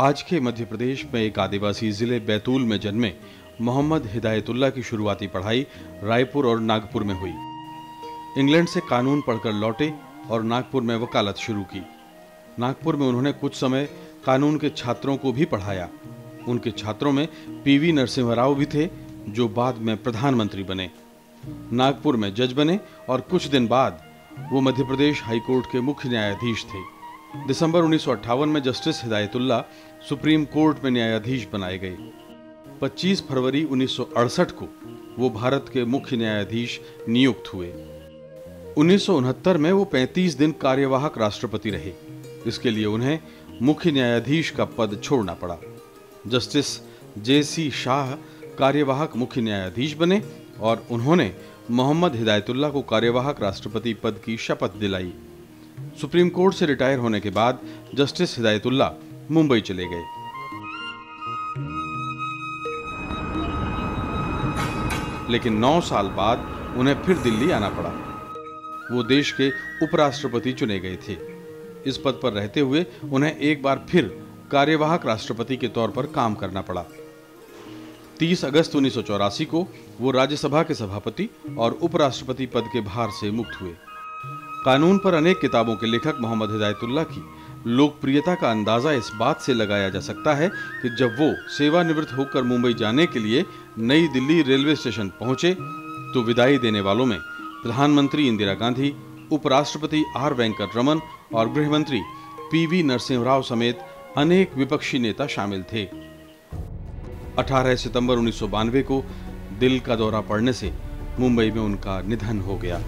आज के मध्य प्रदेश में एक आदिवासी ज़िले बैतूल में जन्मे मोहम्मद हिदायतुल्ला की शुरुआती पढ़ाई रायपुर और नागपुर में हुई। इंग्लैंड से कानून पढ़कर लौटे और नागपुर में वकालत शुरू की। नागपुर में उन्होंने कुछ समय कानून के छात्रों को भी पढ़ाया। उनके छात्रों में पीवी नरसिम्हा राव भी थे, जो बाद में प्रधानमंत्री बने। नागपुर में जज बने और कुछ दिन बाद वो मध्य प्रदेश हाईकोर्ट के मुख्य न्यायाधीश थे। दिसंबर उन्नीस में जस्टिस हिदायतुल्ला सुप्रीम कोर्ट में न्यायाधीश बनाए गए। 25 फरवरी उन्नीस को वो भारत के मुख्य न्यायाधीश नियुक्त हुए। उन्नीस में वो 35 दिन कार्यवाहक राष्ट्रपति रहे। इसके लिए उन्हें मुख्य न्यायाधीश का पद छोड़ना पड़ा। जस्टिस जे सी शाह कार्यवाहक मुख्य न्यायाधीश बने और उन्होंने मोहम्मद हिदायतुल्ला को कार्यवाहक राष्ट्रपति पद की शपथ दिलाई। सुप्रीम कोर्ट से रिटायर होने के बाद जस्टिस हिदायतुल्ला मुंबई चले गए। लेकिन नौ साल बाद उन्हें फिर दिल्ली आना पड़ा। वो देश के उपराष्ट्रपति चुने गए थे। इस पद पर रहते हुए उन्हें एक बार फिर कार्यवाहक राष्ट्रपति के तौर पर काम करना पड़ा। 30 अगस्त उन्नीस सौ चौरासी को वो राज्यसभा के सभापति और उपराष्ट्रपति पद के भार से मुक्त हुए। कानून पर अनेक किताबों के लेखक मोहम्मद हिदायतुल्ला की लोकप्रियता का अंदाज़ा इस बात से लगाया जा सकता है कि जब वो सेवानिवृत्त होकर मुंबई जाने के लिए नई दिल्ली रेलवे स्टेशन पहुँचे तो विदाई देने वालों में प्रधानमंत्री इंदिरा गांधी, उपराष्ट्रपति आर वेंकट रमन और गृहमंत्री पीवी नरसिंह राव समेत अनेक विपक्षी नेता शामिल थे। 18 सितंबर उन्नीस सौ बानवे को दिल का दौरा पड़ने से मुंबई में उनका निधन हो गया।